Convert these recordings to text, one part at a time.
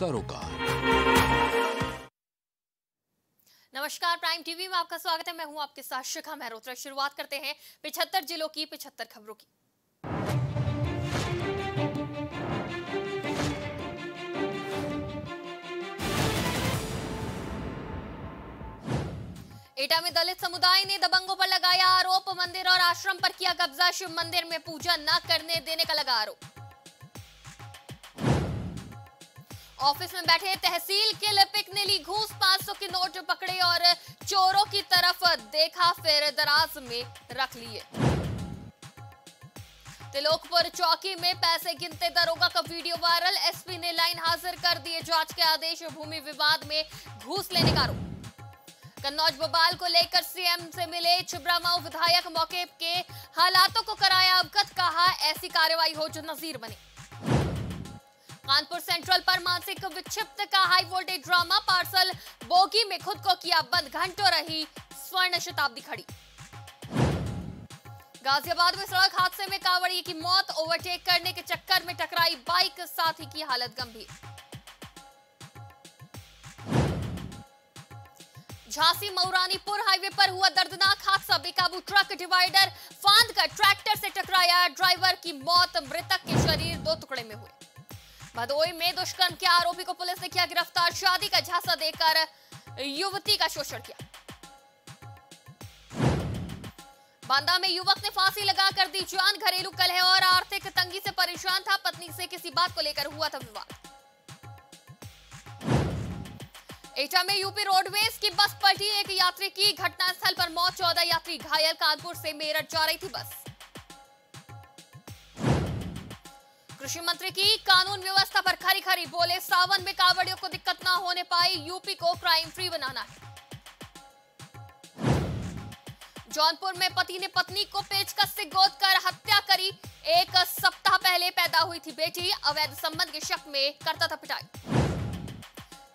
सरोकार। नमस्कार, prime TV में आपका स्वागत है। मैं हूँ आपके साथ शिखा मेहरोत्रा। शुरुआत करते हैं पिछहत्तर जिलों की पिछहत्तर खबरों की। एटा में दलित समुदाय ने दबंगों पर लगाया आरोप। मंदिर और आश्रम पर किया कब्जा। शिव मंदिर में पूजा न करने देने का लगा आरोप। ऑफ़िस में बैठे तहसील के लिपिक ने ली घूस 500 के नोट पकड़े और चोरों की तरफ़ देखा, फिर दराज में रख लिए। तिलोकपुर चौकी में पैसे गिनते दरोगा का वीडियो वायरल? एसपी ने लाइन हाजिर कर दिए जाँच के आदेश भूमि विवाद में घूस लेने का आरोप। कन्नौज बबाल को लेकर सीएम से मिले छिबरा छिबरामाऊ विधायक, मौके के हालातों को कराया अवगत, कहा ऐसी कार्रवाई हो जो नजीर बने। कानपुर सेंट्रल पर मानसिक विक्षिप्त का high voltage drama parcel bogie में खुद को किया बंद, घंटों रही स्वर्ण शताब्दी खड़ी। गाजियाबाद में सड़क हादसे में कांवड़िए की मौत, ओवरटेक करने के चक्कर में टकराई बाइक, साथी की हालत गंभीर। झांसी मऊरानीपुर हाईवे पर हुआ दर्दनाक हादसा। बेकाबू ट्रक डिवाइडर फांद कर ट्रैक्टर से टकराया। ड्राइवर की मौत, मृतक के शरीर दो टुकड़े में हुए भदोई में दुष्कर्म के आरोपी को पुलिस ने किया गिरफ़्तार, शादी का झांसा देकर युवती का शोषण किया। बांदा में युवक ने फांसी लगाकर दी, जान घरेलू कलह और आर्थिक तंगी से परेशान था, पत्नी से किसी बात को लेकर हुआ था विवाद। एटा में यूपी रोडवेज़ की बस पलटी, एक यात्री की घटनास्थल पर मौत, चौदह यात्री घायल, कानपुर से मेरठ जा रही थी बस। कृषि मंत्री की कानून व्यवस्था पर खरी खरी बोले, सावन में कावड़ियों को दिक्कत ना होने पाई, यूपी को क्राइम फ्री बनाना। है जौनपुर में पति ने पत्नी को पेचकस से गोद कर हत्या करी। एक सप्ताह पहले पैदा हुई थी बेटी, अवैध संबंध के शक में करता था पिटाई।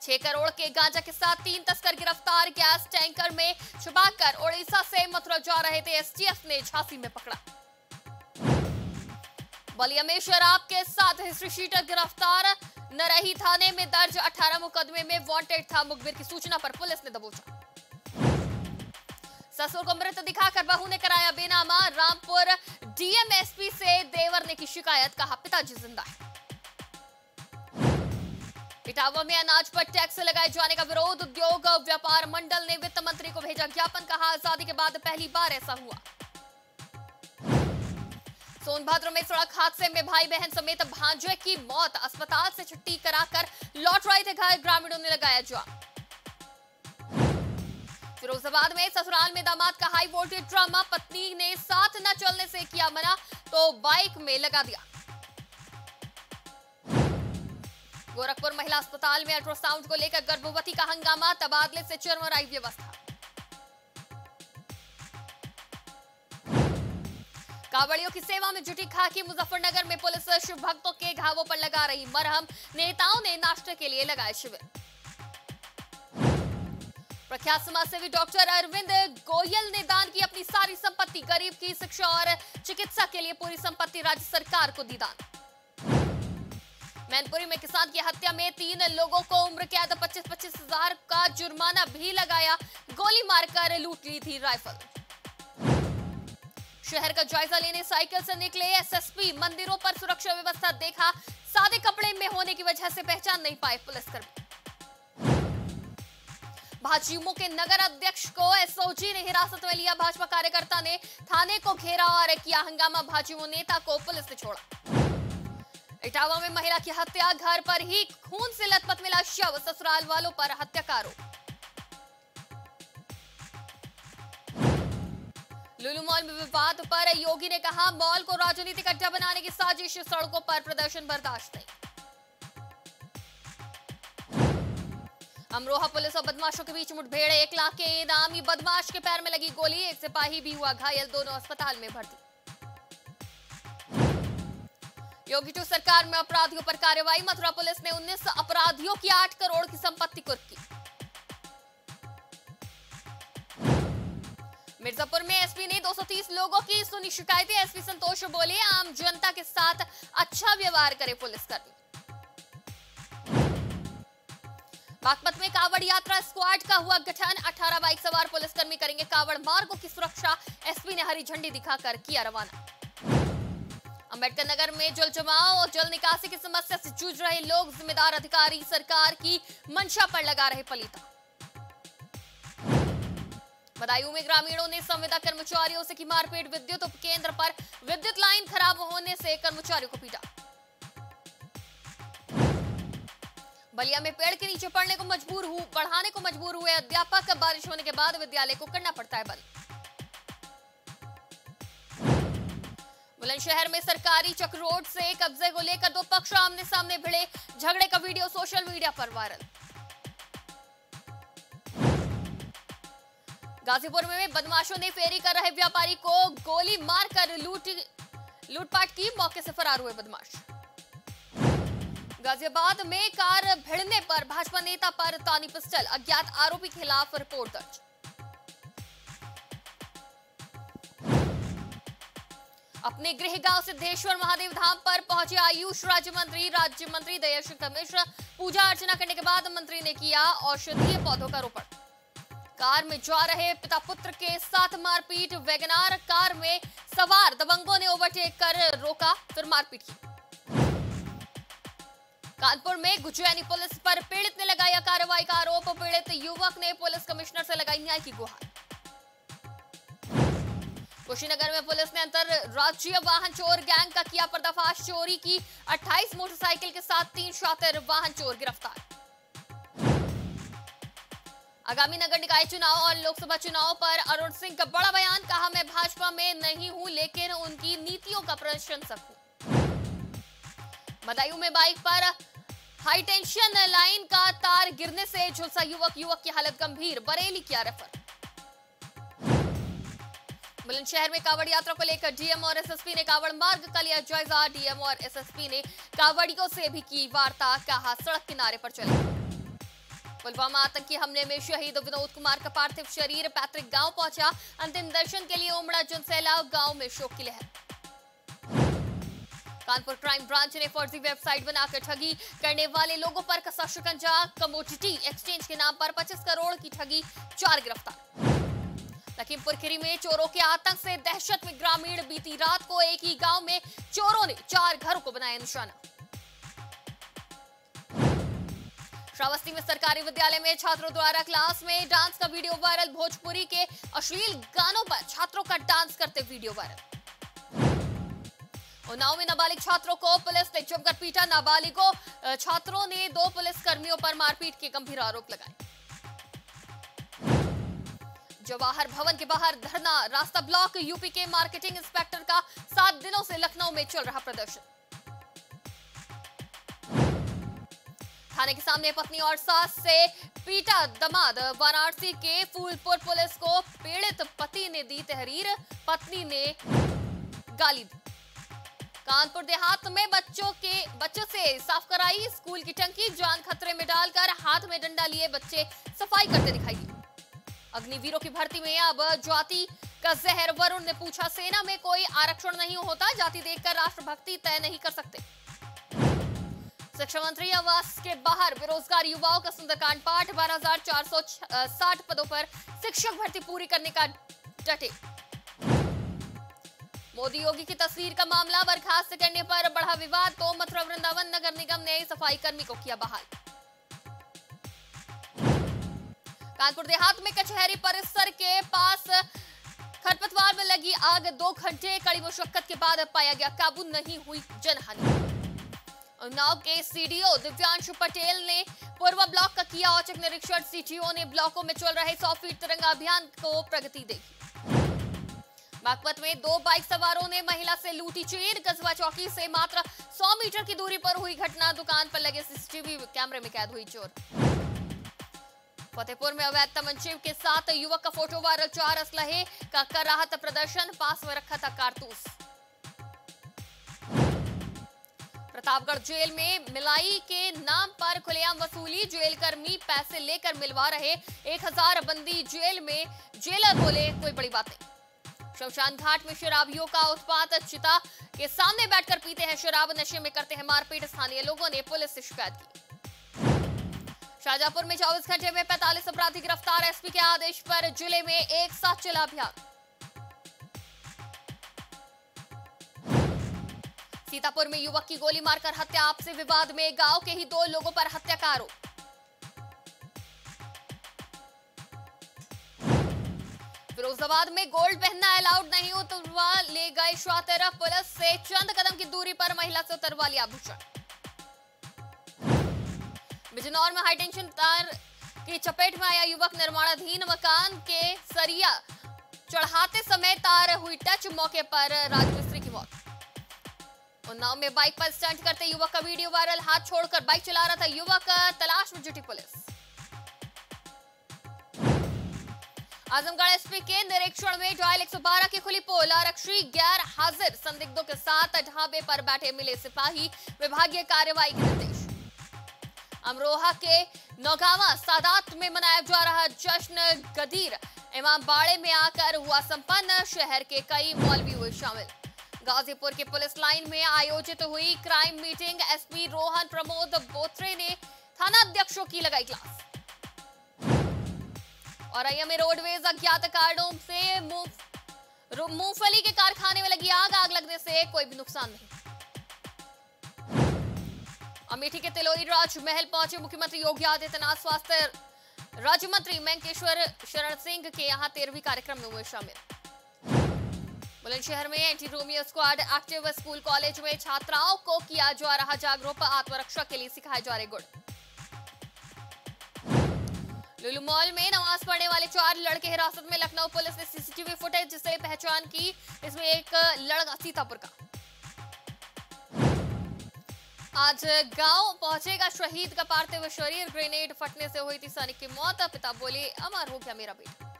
छह करोड़ के गांजा के साथ तीन तस्कर गिरफ़्तार, गैस टैंकर में छुपाकर ओडिशा से मथुरा जा रहे थे, एसटीएफ ने झांसी में पकड़ा। बलिया में शराब के साथ हिस्ट्री शीटर गिरफ़्तार। नरही थाने में दर्ज 18 मुकदमे में वांटेड था मुखबिर की सूचना पर पुलिस ने दबोचा। ससुर को मृत दिखाकर बहू ने कराया बेनामा। रामपुर डीएमएसपी से देवर ने की शिकायत, कहा पिताजी ज़िंदा इटावा में अनाज पर टैक्स लगाए जाने का विरोध। उद्योग व्यापार मंडल ने वित्त मंत्री को भेजा ज्ञापन, कहा आज़ादी के बाद पहली बार ऐसा हुआ। सोनभद्र में सड़क हादसे में भाई बहन समेत भांजे की मौत। अस्पताल से छुट्टी कराकर लौट रहे थे घर ग्रामीणों ने लगाया जाम फिरोजाबाद में ससुराल में दामाद का हाई वोल्टेज ड्रामा, पत्नी ने साथ न चलने से किया मना तो बाइक में लगा दिया। गोरखपुर महिला अस्पताल में अल्ट्रासाउंड को लेकर गर्भवती का हंगामा, तबादले से चरमराई व्यवस्था। कावड़ियों की सेवा में जुटी खाकी मुजफ्फरनगर में पुलिस शिव भक्तों के घावों पर लगा रही मरहम। नेताओं ने नाश्ते के लिए लगाए शिविर। प्रख्यात समाजसेवी डॉक्टर अरविंद गोयल ने दान की अपनी सारी संपत्ति गरीब की शिक्षा और चिकित्सा के लिए पूरी संपत्ति राज्य सरकार को दी दान। मैनपुरी में किसान की हत्या में तीन लोगों को उम्र कैद, पच्चीस पच्चीस हज़ार का जुर्माना भी लगाया। गोली मारकर लूट ली थी राइफल। शहर का जायजा लेने साइकिल से निकले एसएसपी, मंदिरों पर सुरक्षा व्यवस्था देखा। सादे कपड़े में होने की वजह से पहचान नहीं पाए पुलिसकर्मी भाजयुमो के नगर अध्यक्ष को एसओजी ने हिरासत में लिया। भाजपा कार्यकर्ता ने थाने को घेरा और किया हंगामा। भाजयुमो नेता को पुलिस ने छोड़ा। इटावा में महिला की हत्या, घर पर ही खून से लथपथ मिला शव। ससुराल वालों पर हत्या का आरोप लुलू मॉल में विवाद पर योगी ने कहा, मॉल को राजनीतिक अड्डा बनाने की साजिश, सड़कों पर प्रदर्शन बर्दाश्त नहीं। अमरोहा पुलिस और बदमाशों के बीच मुठभेड़, एक लाख के इनामी बदमाश के पैर में लगी गोली, एक सिपाही भी हुआ घायल, दोनों अस्पताल में भर्ती। योगी टू सरकार में अपराधियों पर कार्रवाई, मथुरा पुलिस ने 19 अपराधियों की 8 करोड़ की संपत्ति कुर्क। की मिर्जापुर में एसपी ने 230 लोगों की सुनी शिकायतें। एसपी संतोष बोले, आम जनता के साथ अच्छा व्यवहार करे पुलिसकर्मी। बागपत में कावड़ यात्रा स्क्वाड का हुआ गठन। 18 बाइक सवार पुलिसकर्मी करेंगे कावड़ मार्गों की सुरक्षा। एसपी ने हरी झंडी दिखाकर किया रवाना। अंबेडकर नगर में जल जमाव और जल निकासी की समस्या से जूझ रहे लोग। जिम्मेदार अधिकारी सरकार की मंशा पर लगा रहे पलीता। बदायूं में ग्रामीणों ने संविदा कर्मचारियों से की मारपीट, विद्युत उपकेंद्र पर विद्युत लाइन खराब होने से कर्मचारियों को पीटा बलिया में पेड़ के नीचे पड़ने को मजबूर हूँ पढ़ाने को मजबूर हुए अध्यापक, बारिश होने के बाद विद्यालय को करना पड़ता है बंद। बुलंदशहर में सरकारी चक रोड से कब्जे को लेकर दो पक्ष आमने सामने भिड़े, झगड़े का वीडियो सोशल मीडिया पर वायरल। गाजीपुर में बदमाशों ने फेरी कर रहे व्यापारी को गोली मारकर लूट, लूटपाट की, मौके से फरार हुए बदमाश। गाजियाबाद में कार भिड़ने पर भाजपा नेता पर तानी पिस्टल, अज्ञात आरोपी खिलाफ रिपोर्ट दर्ज। अपने गृह गाँव सिद्धेश्वर महादेव धाम पर पहुँचे आयुष राज्य मंत्री राज्य मंत्री दयाशंकर मिश्र। पूजा अर्चना करने के बाद मंत्री ने किया औषधीय पौधों का रोपण। कार में जा रहे पिता पुत्र के साथ मारपीट, वैगनार कार में सवार दबंगों ने ओवरटेक कर रोका, फिर मारपीट की। कानपुर में गुजैनी पुलिस पर पीड़ित ने लगाया कार्रवाई का आरोप, पीड़ित युवक ने पुलिस कमिश्नर से लगाई न्याय की गुहार। कुशीनगर में पुलिस ने अंतरराज्यीय वाहन चोर गैंग का किया पर्दाफाश, चोरी की 28 मोटरसाइकिल के साथ तीन शातिर वाहन चोर गिरफ़्तार। आगामी नगर निकाय चुनाव और लोकसभा चुनाव पर अरुण सिंह का बड़ा बयान, कहा मैं भाजपा में नहीं हूँ, लेकिन उनकी नीतियों का प्रशंसक हूँ। बदायूं में बाइक पर। हाई टेंशन, लाइन का तार गिरने से झुलसा युवक युवक की हालत गंभीर, बरेली किया रेफर बुलंदशहर में कावड़ यात्रा को लेकर डीएम और एसएसपी ने कावड़ मार्ग का लिया जायजा। डीएम और एसएसपी ने कावड़ियों से भी की वार्ता, कहा सड़क किनारे पर चले। पुलवामा आतंकी हमले में शहीद विनोद कुमार का पार्थिव शरीर पैतृक गाँव पहुँचा। अंतिम दर्शन के लिए उमड़ा जनसैलाब गाँव में शोक की लहर। कानपुर क्राइम ब्रांच ने फर्जी वेबसाइट बनाकर ठगी करने वाले लोगों पर कसा शिकंजा? कमोडिटी एक्सचेंज के नाम पर 25 करोड़ की ठगी, चार गिरफ़्तार। लखीमपुर खीरी में चोरों के आतंक से दहशत में ग्रामीण बीती रात को एक ही गाँव में चोरों ने चार घरों को बनाया निशाना। श्रावस्ती में सरकारी विद्यालय में छात्रों द्वारा क्लास में डांस का वीडियो वायरल, भोजपुरी के अश्लील गानों पर छात्रों का डांस करते वीडियो वायरल। उन्नाव में नाबालिग छात्रों को पुलिस ने जमकर पीटा, नाबालिगों छात्रों ने दो पुलिस कर्मियों पर मारपीट के गंभीर आरोप लगाए। जवाहर भवन के बाहर धरना, रास्ता ब्लॉक, यूपी के मार्केटिंग इंस्पेक्टर का सात दिनों से लखनऊ में चल रहा प्रदर्शन। थाने के सामने पत्नी और सास से पीटा दमाद। वाराणसी के फूलपुर पुलिस को पीड़ित पति ने दी तहरीर। पत्नी ने गाली दी। कानपुर देहात में बच्चों के, बच्चों से साफ़ कराई। स्कूल की टंकी जान खतरे में डालकर हाथ में डंडा लिए बच्चे। सफ़ाई करते दिखाई दिए अग्निवीरों की भर्ती में अब जाति का जहर। वरुण ने पूछा, सेना में कोई आरक्षण नहीं होता? जाति देखकर राष्ट्रभक्ति तय नहीं कर सकते। शिक्षा मंत्री आवास के बाहर बेरोजगार युवाओं का सुंदरकांड, पाठ बारह पदों पर शिक्षक भर्ती पूरी करने का डटे। मोदी योगी की तस्वीर का मामला बर्खास्त करने पर बढ़ा विवाद तो मथुरा वृंदावन नगर निगम ने सफ़ाई कर्मी को किया बहाल। कानपुर देहात में कचहरी परिसर के पास खरपतवार में लगी आग, दो घंटे कड़ी मुशक्कत के बाद पाया गया, काबू नहीं हुई जनहानि। उन्नाव के सीडीओ दिव्यांशु पटेल ने पूर्व ब्लॉक का किया औचक निरीक्षण। सीटीओ ने ब्लॉकों में चल रहे सौ फीट तिरंगा अभियान को प्रगति देखी। बागपत में दो बाइक सवारों ने महिला से लूटी चेन कस्बा चौकी से मात्र 100 मीटर की दूरी पर हुई घटना। दुकान पर लगे सीसीटीवी कैमरे में कैद हुई चोर। फतेहपुर में अवैध तमंचे के साथ युवक का फ़ोटो वायरल। चार असलहे का कर रहा था प्रदर्शन। पास में रखा था कारतूस। प्रतापगढ़ जेल में मिलाई के नाम पर खुलेआम वसूली। जेल कर्मी पैसे लेकर मिलवा रहे एक हज़ार बंदी जेल में। जेलर बोले, कोई बड़ी बात नहीं। शमशान घाट में शराबियों का उत्पात। चिता के सामने बैठकर पीते हैं शराब। नशे में करते हैं मारपीट। स्थानीय लोगों ने पुलिस से शिकायत की। शाजापुर में 24 घंटे में 45 अपराधी गिरफ़्तार। एसपी के आदेश पर ज़िले में एक साथ चला अभियान। सीतापुर में युवक की गोली मारकर हत्या, आपसी विवाद में गाँव के ही दो लोगों पर हत्या का आरोप। फिरोजाबाद में गोल्ड पहनना अलाउड नहीं, उतरवा ले गए श्वातेरा पुलिस से। चंद कदम की दूरी पर महिला से उतरवा लिया आभूषण। बिजनौर में हाईटेंशन तार की चपेट में आया युवक। निर्माणाधीन मकान के सरिया चढ़ाते समय तार हुई टच मौके पर राजमिस्त्री की मौत। उन्नाव में बाइक पर स्टंट करते युवक का वीडियो वायरल, हाथ छोड़कर बाइक चला रहा था युवक तलाश में जुटी पुलिस। आजमगढ़ एसपी के निरीक्षण में डायल 112 की खुली पोल, आरक्षी गैर हाजिर, संदिग्धों के साथ ढाबे पर बैठे मिले सिपाही, विभागीय कार्रवाई के निर्देश। अमरोहा के नौगावा सादात में मनाया जा रहा जश्न गदीर, इमाम बाड़े में आकर हुआ संपन्न, शहर के कई मौलवी हुए शामिल। गाजीपुर के पुलिस लाइन में आयोजित हुई crime meeting. SP Rohan Pramod Botre ने थाना अध्यक्षों की लगाई क्लास। और में रोडवेज़ अज्ञात कारणों से मूंगफली के कारखाने में लगी आग। आग लगने से कोई भी नुकसान नहीं। अमेठी के तिलोरी राज महल पहुँचे मुख्यमंत्री योगी आदित्यनाथ। स्वास्थ्य राज्य मंत्री मैंकेश्वर शरण सिंह के यहाँ तेरहवीं कार्यक्रम में हुए शामिल। बुलंदशहर में anti Romeo squad active school college में छात्राओं को किया जा रहा जागरूक, आत्मरक्षा के लिए सिखाए जा रहे गुड़ लुलु मॉल में नमाज़ पढ़ने वाले चार लड़के हिरासत में लखनऊ पुलिस ने सीसीटीवी फुटेज से पहचान की। इसमें एक लड़का सीतापुर का। आज गाँव पहुंचेगा शहीद का पार्थिव शरीर। ग्रेनेड फटने से हुई थी सैनिक की मौत। पिता बोले, अमर हो गया मेरा बेटा।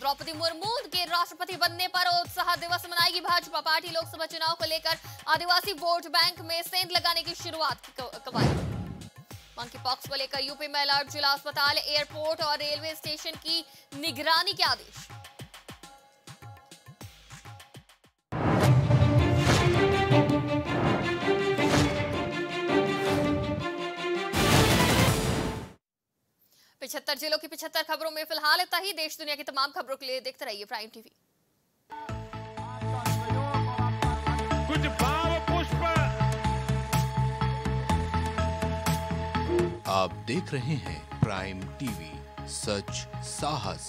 द्रौपदी मुर्मू के राष्ट्रपति बनने पर उत्साह दिवस मनाएगी भाजपा। पार्टी लोकसभा चुनाव को लेकर आदिवासी वोट बैंक में सेंध लगाने की शुरुआत कवाई मंकी पॉक्स को लेकर यूपी में अलर्ट जिला अस्पताल, एयरपोर्ट और रेलवे स्टेशन की निगरानी के आदेश। जिलों की पिछहत्तर खबरों में फ़िलहाल इतना ही। देश दुनिया की तमाम खबरों के लिए देखते रहिए प्राइम टीवी। कुछ भाव पुष्प। आप देख रहे हैं प्राइम टीवी। सच साहस